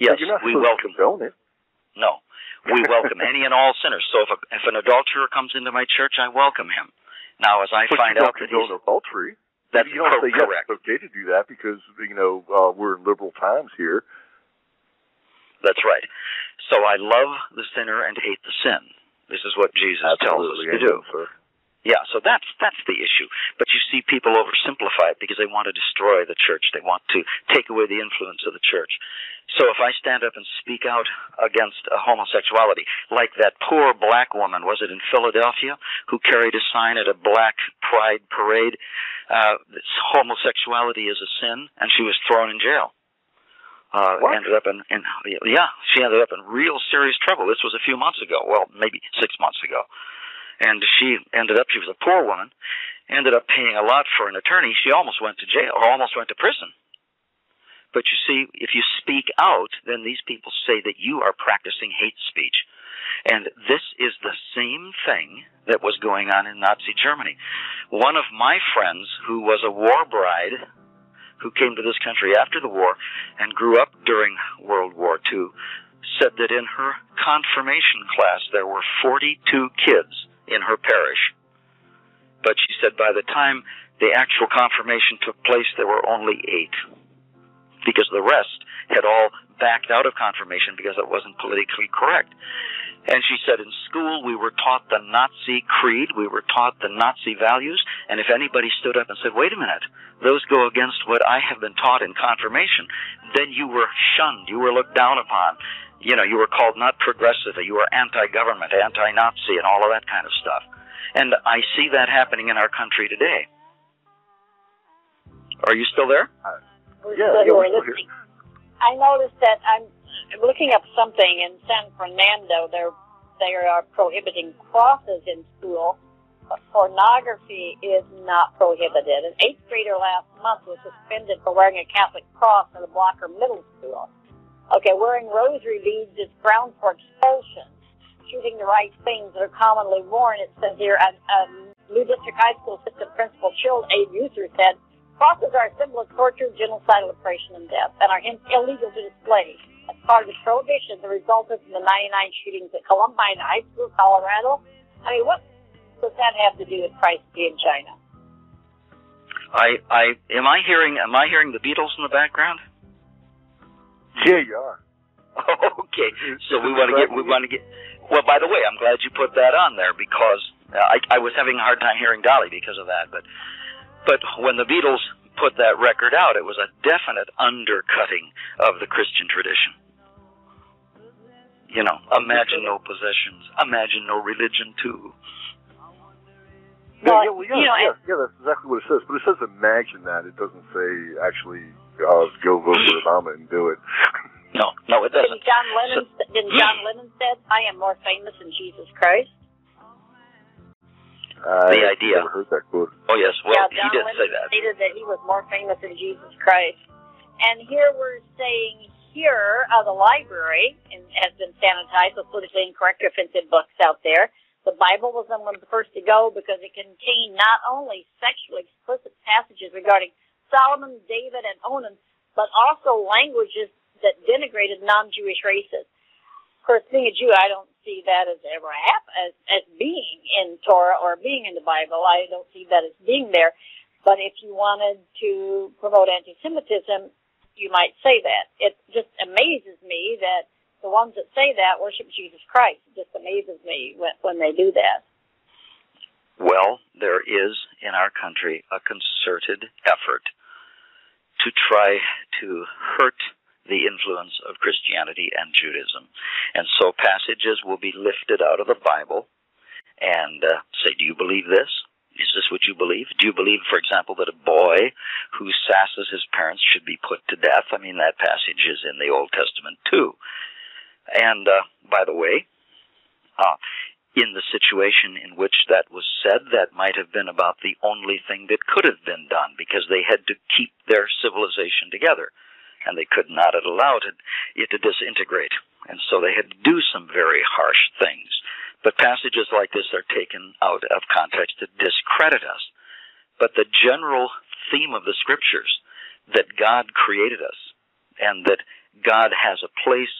Yes, we welcome welcome. it. No, we welcome any and all sinners. So if a, if an adulterer comes into my church, I welcome him. Now, as I but find you out don't that condone he's, adultery. that's you don't say yes, correct. it's okay to do that because you know uh, we're in liberal times here. That's right. So I love the sinner and hate the sin. This is what Jesus tells us to do. Sir. Yeah, so that's that's the issue. But you see people oversimplify it because they want to destroy the church. They want to take away the influence of the church. So if I stand up and speak out against uh, homosexuality, like that poor black woman, was it in Philadelphia, who carried a sign at a black pride parade, uh, homosexuality is a sin, and she was thrown in jail. Uh, ended up in, in, yeah, she ended up in real serious trouble. This was a few months ago. Well, maybe six months ago and she ended up she was a poor woman ended up paying a lot for an attorney she almost went to jail or almost went to prison but you see if you speak out then these people say that you are practicing hate speech and this is the same thing that was going on in Nazi Germany. One of my friends, who was a war bride, who came to this country after the war and grew up during World War II, said that in her confirmation class there were 42 kids in her parish. But she said by the time the actual confirmation took place, there were only eight. Because the rest had all backed out of confirmation because it wasn't politically correct. And she said, in school, we were taught the Nazi creed, we were taught the Nazi values, and if anybody stood up and said, wait a minute, those go against what I have been taught in confirmation, then you were shunned, you were looked down upon you know, you were called not progressive, you were anti-government, anti-Nazi, and all of that kind of stuff. And I see that happening in our country today. Are you still there? Uh, yeah, yeah, we're still here. I noticed that I'm looking up something in San Fernando. They're they are prohibiting crosses in school, but pornography is not prohibited. An eighth grader last month was suspended for wearing a Catholic cross in a Blocker Middle School. Okay, wearing rosary beads is ground for expulsion. Shooting the right things that are commonly worn, it says here, a, a um, New District High School Assistant Principal Chill A. User said, crosses are a symbol of torture, genocidal oppression, and death, and are illegal to display. As part of the prohibition that resulted from the 99 shootings at Columbine High School, Colorado, I mean, what does that have to do with Christ being China? I, I, am I hearing, am I hearing the Beatles in the background? Yeah, you are. okay, so we want to get we want to get. Well, by the way, I'm glad you put that on there because uh, I, I was having a hard time hearing Dolly because of that. But but when the Beatles put that record out, it was a definite undercutting of the Christian tradition. You know, imagine no possessions, imagine no religion too. Yeah, yeah, well, yeah, you know, yeah, yeah, that's exactly what it says. But it says imagine that. It doesn't say actually uh, go vote for Obama and do it. No, no, it doesn't. Didn't John Lennon, so, didn't John Lennon said, I am more famous than Jesus Christ? I the idea. never heard that quote. Oh, yes. Well, yeah, he did Lennon say that. stated that he was more famous than Jesus Christ. And here we're saying here, uh, the library and has been sanitized with politically incorrect offensive books out there. The Bible was one of the first to go because it contained not only sexually explicit passages regarding Solomon, David, and Onan, but also languages that denigrated non-Jewish races. Of course, being a Jew, I don't see that as ever as as being in Torah or being in the Bible. I don't see that as being there. But if you wanted to promote anti-Semitism, you might say that. It just amazes me that the ones that say that worship Jesus Christ. It just amazes me when, when they do that. Well, there is in our country a concerted effort to try to hurt the influence of Christianity and Judaism. And so passages will be lifted out of the Bible and uh, say, Do you believe this? Is this what you believe? Do you believe, for example, that a boy who sasses his parents should be put to death? I mean, that passage is in the Old Testament too. And uh, by the way, uh, in the situation in which that was said, that might have been about the only thing that could have been done because they had to keep their civilization together and they could not allowed it, it to disintegrate. And so they had to do some very harsh things. But passages like this are taken out of context to discredit us. But the general theme of the scriptures that God created us and that God has a place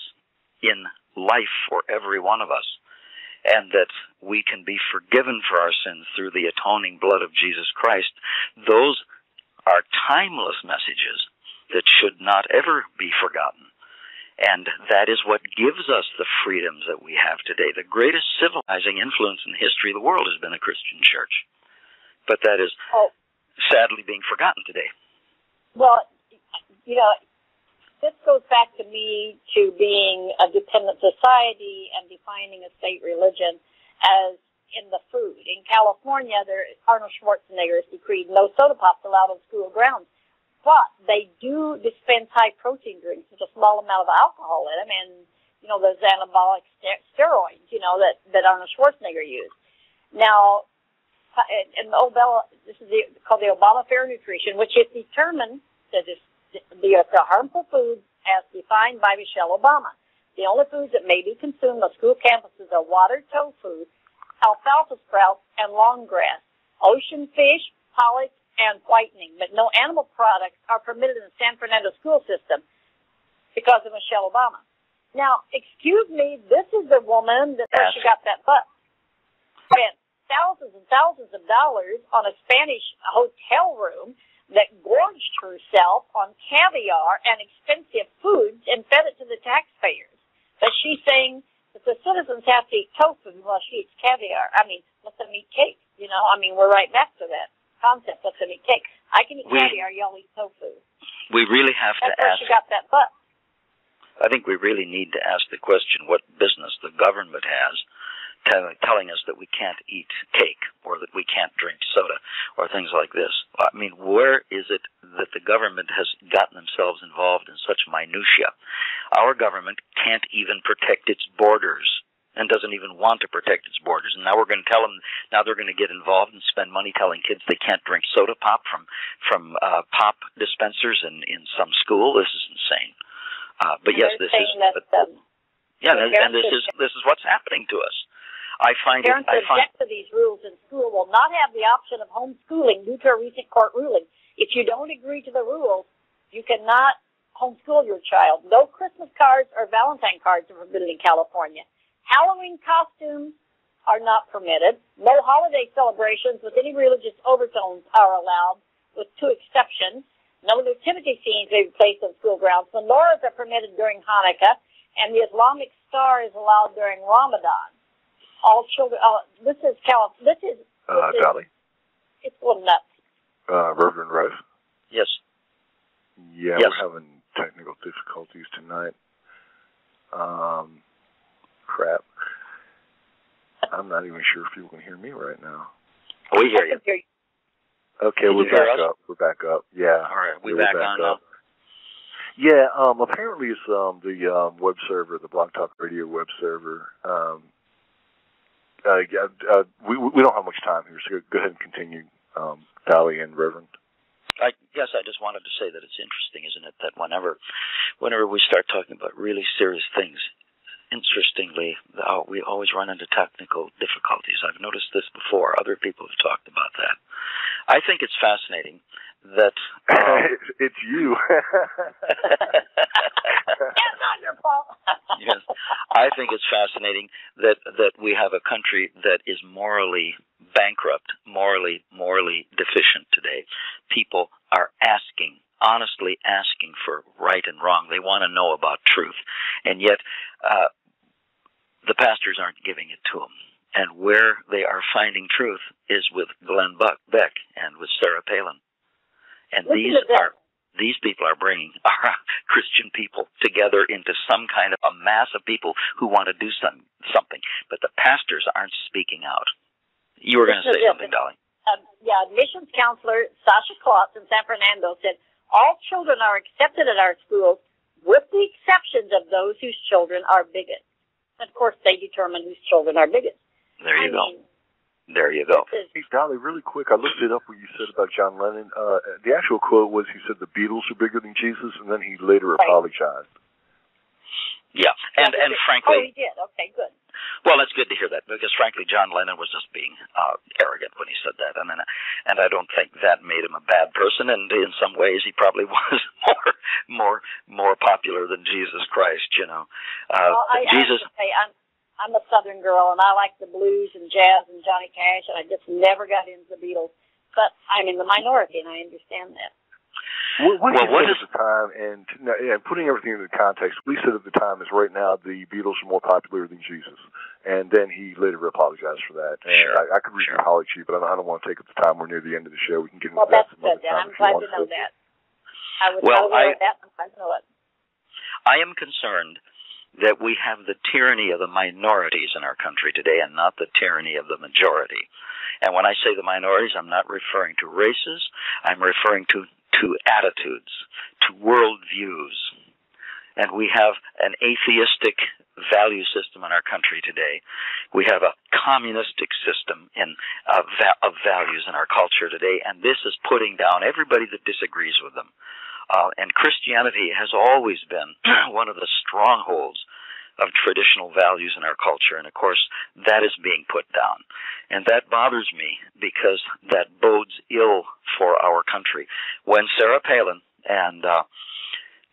in life for every one of us and that we can be forgiven for our sins through the atoning blood of Jesus Christ, those are timeless messages that should not ever be forgotten. And that is what gives us the freedoms that we have today. The greatest civilizing influence in the history of the world has been the Christian church. But that is oh. sadly being forgotten today. Well, you know, this goes back to me to being a dependent society and defining a state religion as in the food. In California, there Arnold Schwarzenegger has decreed no soda pops allowed on school grounds. But they do dispense high protein drinks with a small amount of alcohol in them and, you know, those anabolic steroids, you know, that, that Arnold Schwarzenegger used. Now, uh, and the Obama, this is the, called the Obama Fair Nutrition, which is determined that is the, the harmful foods as defined by Michelle Obama. The only foods that may be consumed on school campuses are water tofu, alfalfa sprouts, and long grass, ocean fish, pollock, and whitening. But no animal products are permitted in the San Fernando school system because of Michelle Obama. Now, excuse me, this is the woman that yes. she got that butt. Spent thousands and thousands of dollars on a Spanish hotel room that gorged herself on caviar and expensive foods and fed it to the taxpayers. But she's saying that the citizens have to eat tofu while she eats caviar. I mean, let them eat cake. You know, I mean, we're right back to that concept. Let them eat cake. I can eat we, caviar. Y'all eat tofu. We really have That's to ask. She got that butt. I think we really need to ask the question what business the government has tell, telling us that we can't eat cake or that we can't drink soda or things like this. I mean, where is it that the government has gotten themselves involved in such minutia? Our government can't even protect its borders and doesn't even want to protect its borders. And now we're going to tell them, now they're going to get involved and spend money telling kids they can't drink soda pop from, from, uh, pop dispensers in, in some school. This is insane. Uh, but yes, this is, that, but, um, yeah, and, and this is, this is what's happening to us. I find parents it, I object find, to these rules in school will not have the option of homeschooling due to a recent court ruling. If you don't agree to the rules, you cannot homeschool your child. No Christmas cards or Valentine cards are permitted in California. Halloween costumes are not permitted. No holiday celebrations with any religious overtones are allowed, with two exceptions. No nativity scenes may be placed on school grounds. Menorahs are permitted during Hanukkah, and the Islamic star is allowed during Ramadan all children. Uh, this is Cal. This is. This uh, is, Dolly. It's a little nuts. Uh, Reverend Reiff. Yes. Yeah, yes. we're having technical difficulties tonight. Um, crap. I'm not even sure if people can hear me right now. We hear you. Okay, we're back up. We're back up. Yeah. All right, we're back, back on up. now. Yeah, um, apparently it's um, the um, web server, the Blog Talk Radio web server. Um, uh, uh, we we don't have much time here, so go ahead and continue, um, Dolly and Reverend. I guess I just wanted to say that it's interesting, isn't it, that whenever, whenever we start talking about really serious things, interestingly, uh, we always run into technical difficulties. I've noticed this before. Other people have talked about that. I think it's fascinating that um, it's you. it's not your fault. yes, I think it's fascinating that that we have a country that is morally bankrupt, morally morally deficient today. People are asking honestly asking for right and wrong. They want to know about truth, and yet uh, the pastors aren't giving it to them. And where they are finding truth is with Glenn Buck, Beck and with Sarah Palin. And Listen these are these people are bringing our Christian people together into some kind of a mass of people who want to do some, something. But the pastors aren't speaking out. You were going to say something, Dolly. Um, yeah, admissions counselor Sasha Klotz in San Fernando said all children are accepted at our schools with the exceptions of those whose children are bigots. Of course, they determine whose children are biggest. There you I go. Mean, there you go. Hey, Dolly, really quick, I looked it up what you said about John Lennon. Uh, the actual quote was he said the Beatles are bigger than Jesus, and then he later right. apologized. Yeah, and and frankly, oh, he did. Okay, good. Well, it's good to hear that because frankly, John Lennon was just being uh, arrogant when he said that, and then, and I don't think that made him a bad person. And in some ways, he probably was more more more popular than Jesus Christ. You know, uh, well, I, Jesus. I say, I'm I'm a Southern girl, and I like the blues and jazz and Johnny Cash, and I just never got into the Beatles. But I'm in the minority, and I understand that. What, what well, you what said at the time, and, and putting everything into context, we said at the time is right now the Beatles are more popular than Jesus. And then he later apologized for that. And Sure, I, I could read sure. the apology, but I don't, I don't want to take up the time. We're near the end of the show. We can get into Well, that that's some other good. Then time I'm if you glad want to know to. that. I was Well, I- that. I'm glad to know it. I am concerned that we have the tyranny of the minorities in our country today and not the tyranny of the majority. And when I say the minorities, I'm not referring to races. I'm referring to, to attitudes, to worldviews. And we have an atheistic value system in our country today. We have a communistic system in, uh, va- of values in our culture today, and this is putting down everybody that disagrees with them. Uh, and Christianity has always been one of the strongholds of traditional values in our culture. And of course, that is being put down. And that bothers me because that bodes ill for our country. When Sarah Palin and, uh,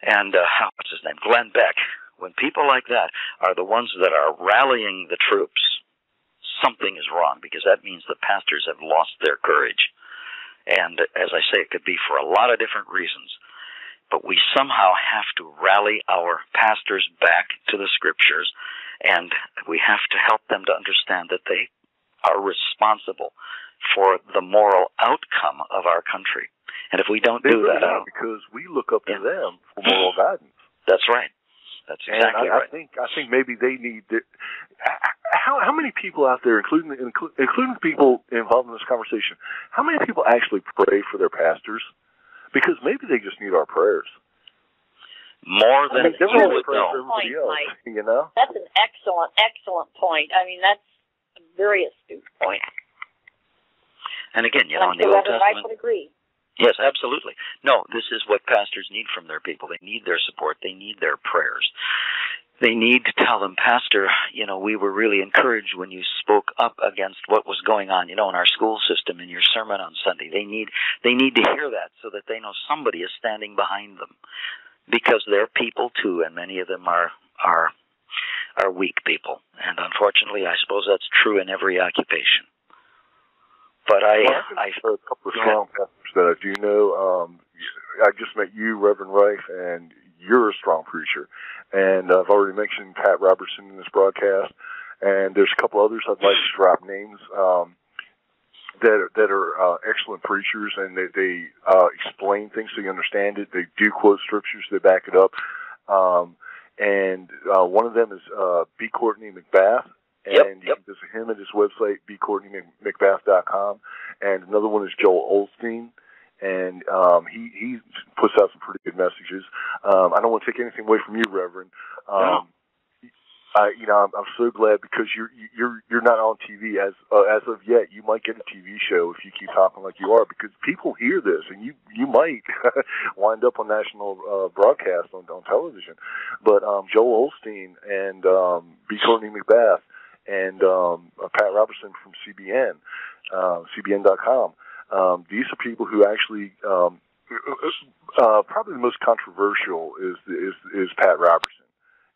and, uh, what's his name? Glenn Beck, when people like that are the ones that are rallying the troops, something is wrong because that means the pastors have lost their courage. And as I say, it could be for a lot of different reasons but we somehow have to rally our pastors back to the scriptures and we have to help them to understand that they are responsible for the moral outcome of our country. And if we don't They do really that, are uh, because we look up to Yeah. them for moral guidance. that's right. That's exactly and I, right. I think I think maybe they need to, how how many people out there, including inclu- including people involved in this conversation, how many people actually pray for their pastors? Because maybe they just need our prayers. More I than mean, they're you would for know. everybody Point, else. Mike. You know. That's an excellent, excellent point. I mean, that's a very astute point. And again, you And know, I'm in the Old Reverend Wright Testament, would agree. Yes, absolutely. No, this is what pastors need from their people. They need their support. They need their prayers. They need to tell them, Pastor, you know, we were really encouraged when you spoke up against what was going on, you know, in our school system in your sermon on Sunday. They need they need to hear that so that they know somebody is standing behind them. Because they're people too, and many of them are are are weak people. And unfortunately I suppose that's true in every occupation. But I Well, I I can a couple of strong pastors that I do know. Um, I just met you, Reverend Reiff, and you're a strong preacher. And I've already mentioned Pat Robertson in this broadcast, and there's a couple others I'd like to drop names um, that are, that are uh, excellent preachers, and they, they uh, explain things so you understand it. They do quote scriptures, they back it up. Um, and uh, one of them is uh, B. Courtney McBath, and Yep, you yep. can visit him at his website, bcourtneymcbath.com. And another one is Joel Osteen, and um, he he puts out some pretty good messages. Um, I don't want to take anything away from you, Reverend. Um, I, you know, I'm, I'm so glad because you're you're you're not on TV as uh, as of yet. You might get a TV show if you keep talking like you are, because people hear this, and you you might wind up on national uh, broadcast on on television. But um, Joel Osteen and um, B. Courtney McBath and um, uh, Pat Robertson from CBN, uh, CBN.com. Um, these are people who actually. Um, uh, probably the most controversial is is is Pat Robertson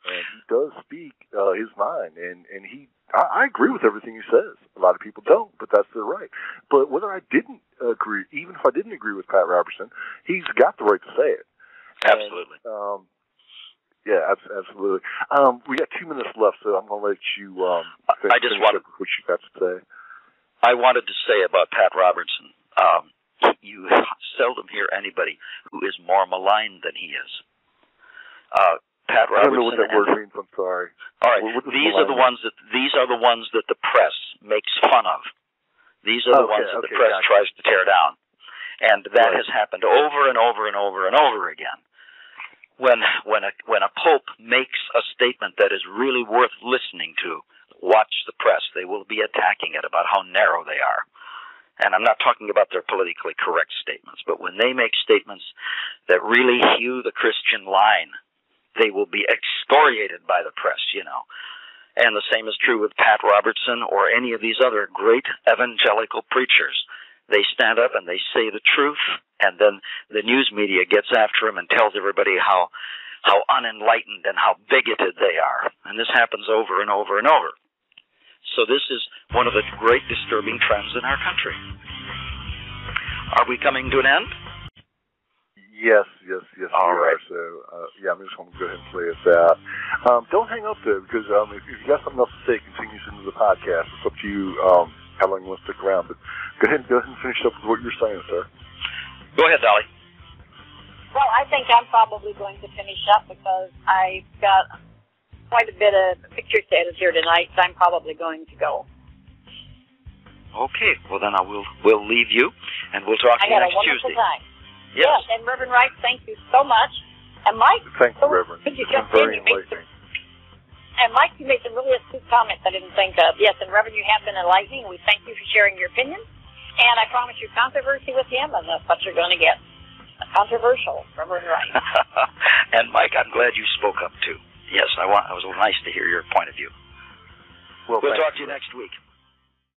and he does speak uh, his mind, and and he I, I agree with everything he says. A lot of people don't, but that's their right. But whether I didn't agree, even if I didn't agree with Pat Robertson, he's got the right to say it. absolutely. And, um, yeah, absolutely. Um, we got two minutes left, so I'm going to let you. Um, fin- I just wanted- what you got to say. I wanted to say about Pat Robertson. Um, you seldom hear anybody who is more maligned than he is. Uh, Pat I don't know what that word means. I'm sorry. all right, What- what these are the ones that these are the ones that the press makes fun of. These are the Okay, ones that okay, the press gotcha. tries to tear down, and that Right. has happened over and over and over and over again. When when a when a pope makes a statement that is really worth listening to, watch the press. They will be attacking it about how narrow they are. And I'm not talking about their politically correct statements, but when they make statements that really hew the Christian line, they will be excoriated by the press, you know. And the same is true with Pat Robertson or any of these other great evangelical preachers. They stand up and they say the truth, and then the news media gets after them and tells everybody how how unenlightened and how bigoted they are. And this happens over and over and over. So this is one of the great disturbing trends in our country. Are we coming to an end? Yes, yes, yes. All we right. Are. So, uh, yeah, I'm just going to go ahead and play us out. Um, don't hang up there because um, if, if you got something else to say, continue into the podcast. It's up to you um, how long you want to stick around. But go ahead, go ahead and finish up with what you're saying, sir. Go ahead, Dolly. Well, I think I'm probably going to finish up because I've got quite a bit of picture status here tonight, so I'm probably going to go. Okay. Well, then I will. We'll leave you, and we'll talk to I you had a next wonderful Tuesday. time. Yes. and Reverend Wright, thank you so much. And Mike, Thank you, Oh, Reverend. could you It's jump in? very You made enlightening. and Mike, you made some really astute comments I didn't think of. Yes, and Reverend, you have been enlightening. We thank you for sharing your opinion. And I promise you controversy with him, and that's what you're going to get. Controversial, Reverend Wright. and Mike, I'm glad you spoke up too. Yes, I want. It was nice to hear your point of view. Well, We'll talk to you next week.